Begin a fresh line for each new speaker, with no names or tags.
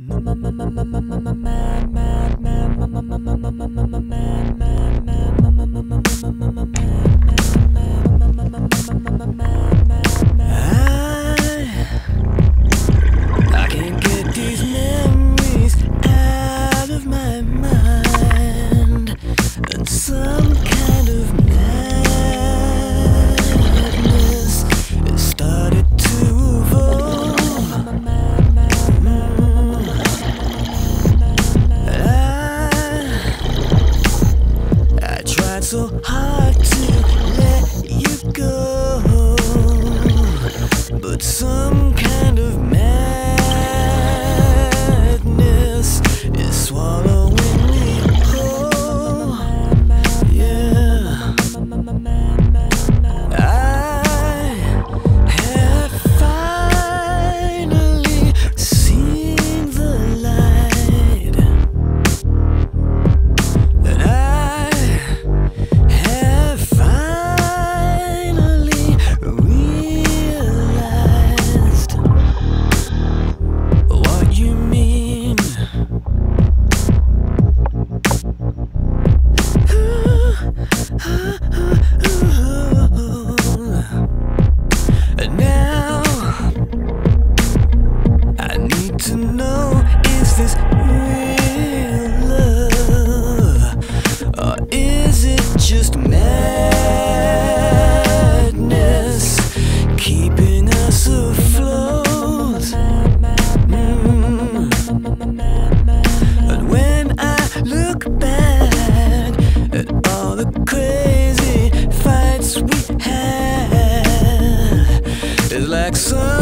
I so hard Jackson.